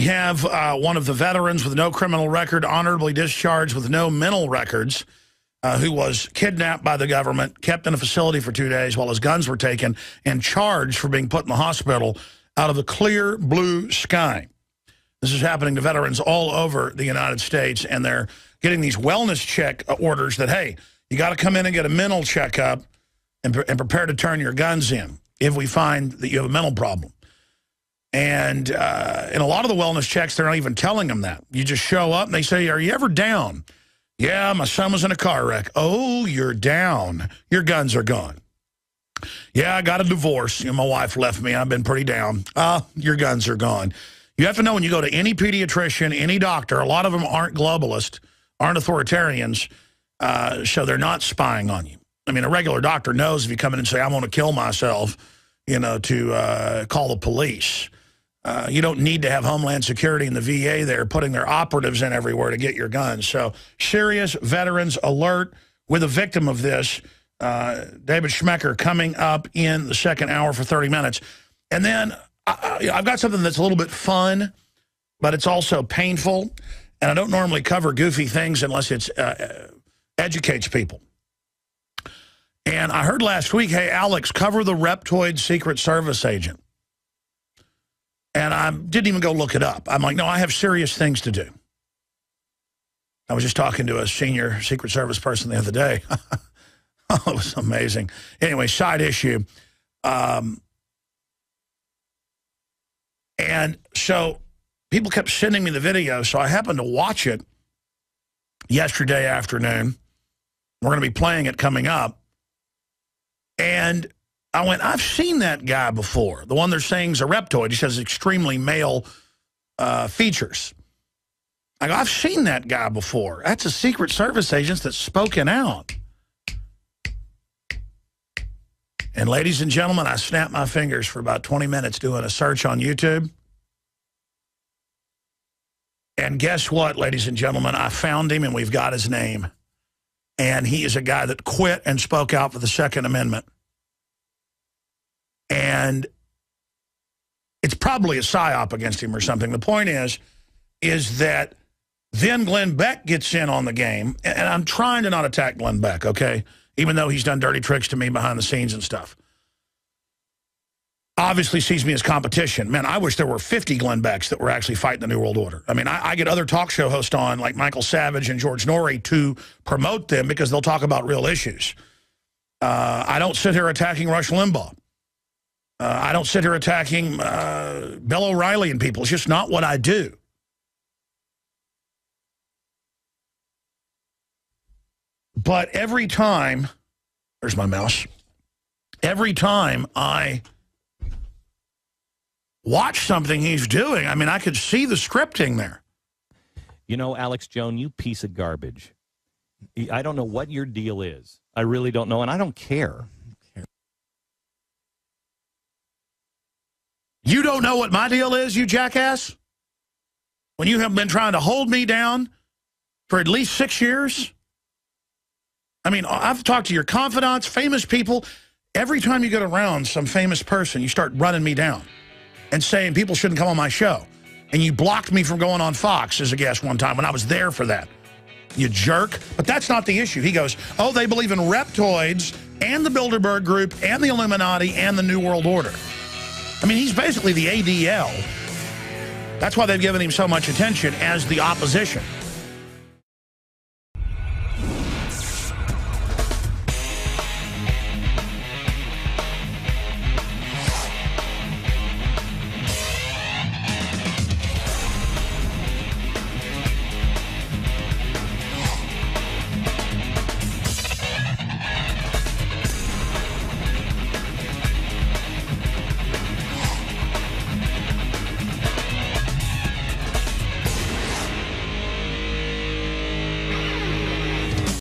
We have uh, one of the veterans with no criminal record, honorably discharged with no mental records, uh, who was kidnapped by the government, kept in a facility for two days while his guns were taken, and charged for being put in the hospital out of the clear blue sky. This is happening to veterans all over the United States, and they're getting these wellness check orders that, hey, you got to come in and get a mental checkup and, and prepare to turn your guns in if we find that you have a mental problem. And uh, in a lot of the wellness checks, they're not even telling them that. You just show up and they say, are you ever down? Yeah, my son was in a car wreck. Oh, you're down. Your guns are gone. Yeah, I got a divorce. You know, my wife left me. I've been pretty down. Uh, your guns are gone. You have to know when you go to any pediatrician, any doctor, a lot of them aren't globalists, aren't authoritarians, uh, so they're not spying on you. I mean, a regular doctor knows if you come in and say, I want to kill myself, you know, to uh, call the police. Uh, you don't need to have Homeland Security and the VA there putting their operatives in everywhere to get your guns. So serious veterans alert with a victim of this, uh, David Schmecker, coming up in the second hour for 30 minutes. And then I, I've got something that's a little bit fun, but it's also painful. And I don't normally cover goofy things unless it uh, educates people. And I heard last week, hey, Alex, cover the Reptoid Secret Service agent. And I didn't even go look it up. I'm like, no, I have serious things to do. I was just talking to a senior Secret Service person the other day. oh, it was amazing. Anyway, side issue. Um, and so people kept sending me the video, so I happened to watch it yesterday afternoon. We're going to be playing it coming up. And I went, I've seen that guy before. The one they're saying is a reptoid. He says extremely male uh, features. I go, I've seen that guy before. That's a Secret Service agent that's spoken out. And ladies and gentlemen, I snapped my fingers for about 20 minutes doing a search on YouTube. And guess what, ladies and gentlemen? I found him and we've got his name. And he is a guy that quit and spoke out for the Second Amendment. And it's probably a psyop against him or something. The point is, is that then Glenn Beck gets in on the game. And I'm trying to not attack Glenn Beck, okay? Even though he's done dirty tricks to me behind the scenes and stuff. Obviously sees me as competition. Man, I wish there were 50 Glenn Becks that were actually fighting the New World Order. I mean, I, I get other talk show hosts on, like Michael Savage and George Noory, to promote them because they'll talk about real issues. Uh, I don't sit here attacking Rush Limbaugh. Uh, I don't sit here attacking uh, Bill O'Reilly and people. It's just not what I do. But every time, there's my mouse, every time I watch something he's doing, I mean, I could see the scripting there. You know, Alex Jones, you piece of garbage. I don't know what your deal is. I really don't know, and I don't care. You don't know what my deal is, you jackass? When you have been trying to hold me down for at least six years? I mean, I've talked to your confidants, famous people. Every time you get around some famous person, you start running me down and saying people shouldn't come on my show. And you blocked me from going on Fox as a guest one time when I was there for that. You jerk. But that's not the issue. He goes, oh, they believe in reptoids and the Bilderberg Group and the Illuminati and the New World Order. I mean, he's basically the ADL. That's why they've given him so much attention as the opposition.